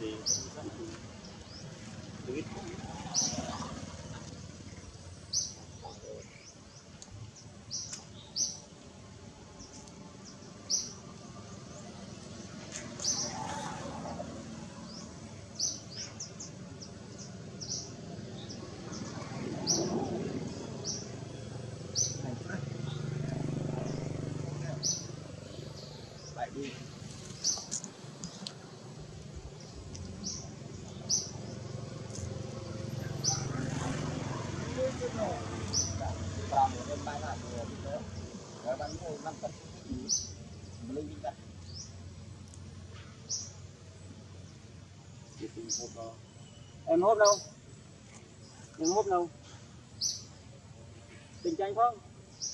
thì biết Em hốt đâu? Em hốt đâu? Tình tranh không?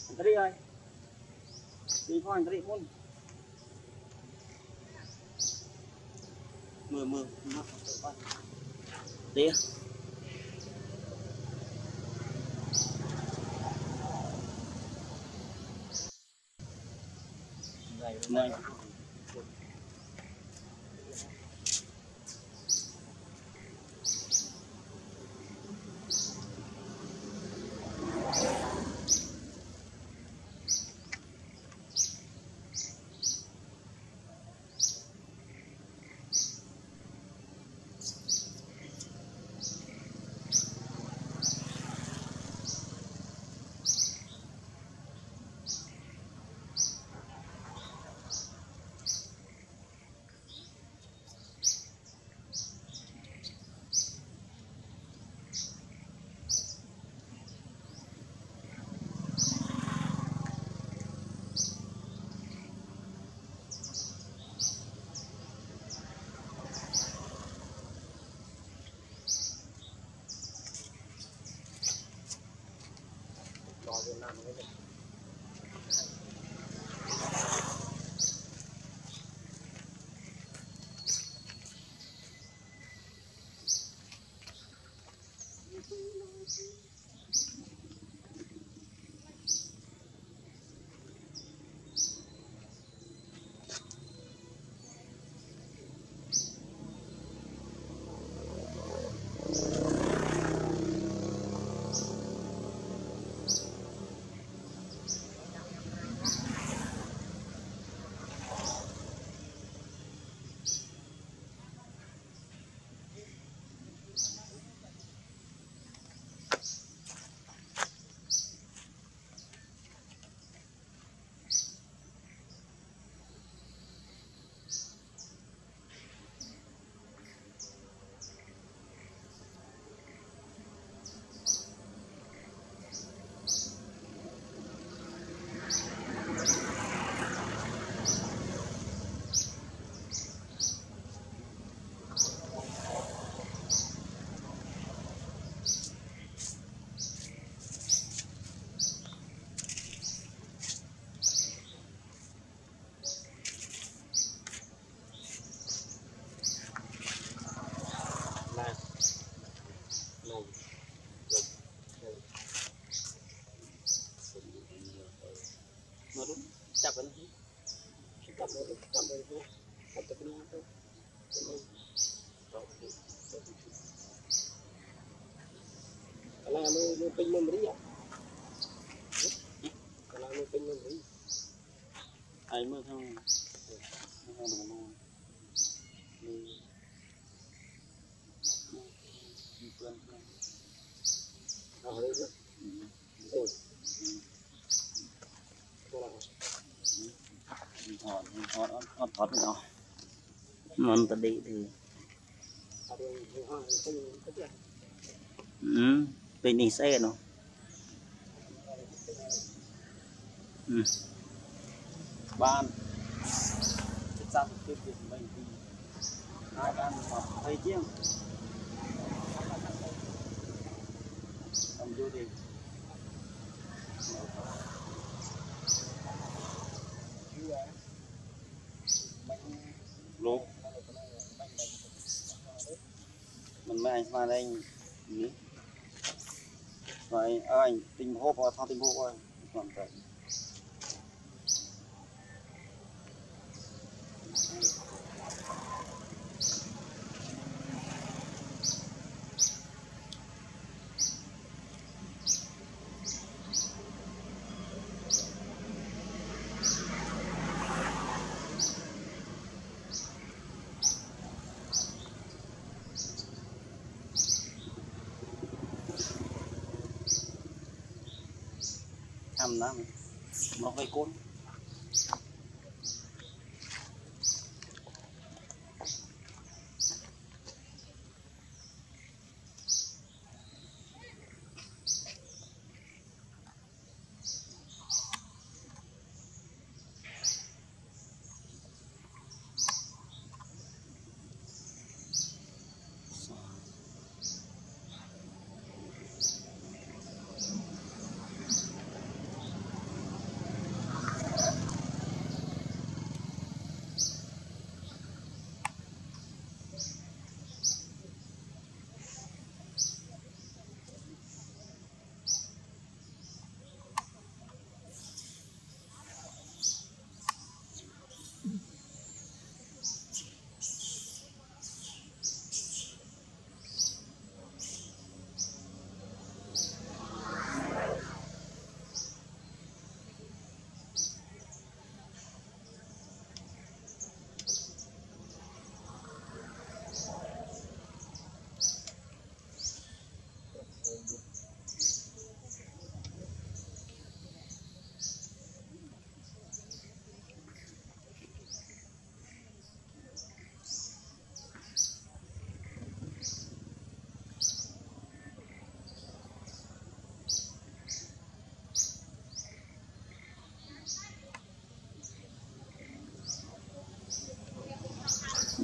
Anh ta đi rồi. Đi thôi anh ta đi muốn. Mưa mưa mưa. Đi. Này. Này. ពេញមុំរីកាលាមើលពេញមុំរីហើយមើលខាងខាងដំណងនេះពីព្រមខាងអស់ហើយអូកាលាថតថតអត់ថតទេអស់មិនតដេកទេអត់ទេហោះទៅទៅ Mm. 26 ano xe nó ban hoặc thầy chiêng tầm vô thì mình mới anh mà đây nhỉ? Rồi anh tình hộp và thao tình hộp rồi còn phải. Năm năm nó gây côn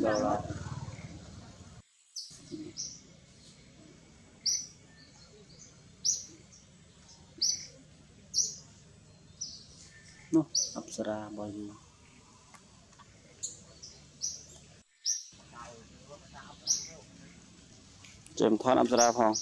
dollar. Noh, Apsara baju. ចាំថតអប្សរាផង